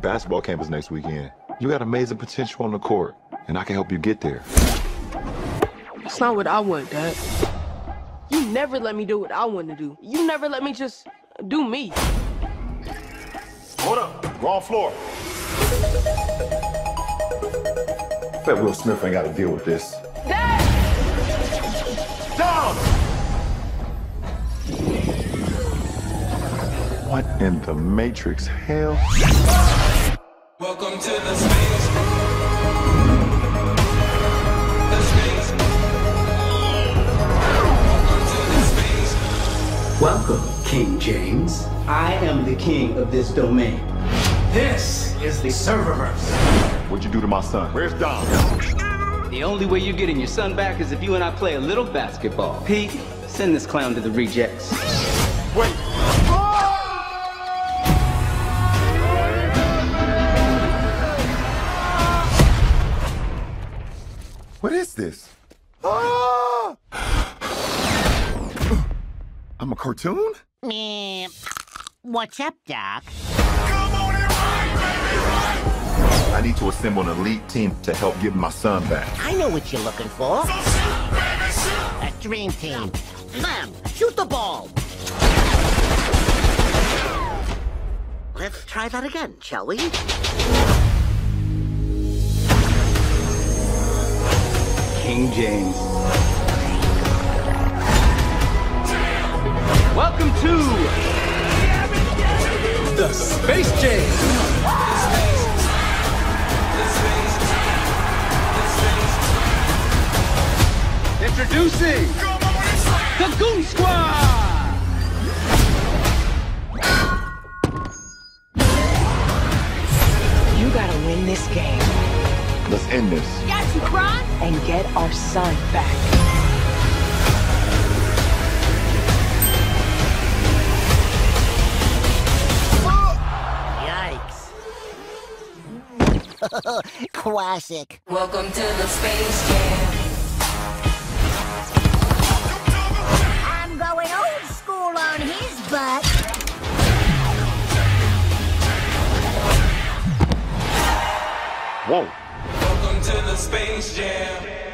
Basketball camp is next weekend. You got amazing potential on the court, and I can help you get there. That's not what I want, Dad. You never let me do what I want to do. You never let me just do me. Hold up. Wrong floor. Bet Will Smith ain't got to deal with this. Dad! Down! What in the Matrix hell? Welcome to the space. The space. Welcome to the space. Welcome, King James. I am the king of this domain. This is the serververse. What'd you do to my son? Where's Dom? The only way you're getting your son back is if you and I play a little basketball. Pete, send this clown to the rejects. Wait. This? Ah! I'm a cartoon? Meh. What's up, Doc? I need to assemble an elite team to help give my son back. I know what you're looking for. A dream team. Bam! Shoot the ball! Let's try that again, shall we? King James. Welcome to the Space Jam. Introducing the Goon Squad. You gotta win this game Let's end this. Got you, Kron. and get our son back. Yikes. Classic. Welcome to the Space Jam. I'm going old school on his butt. Whoa. Space jam.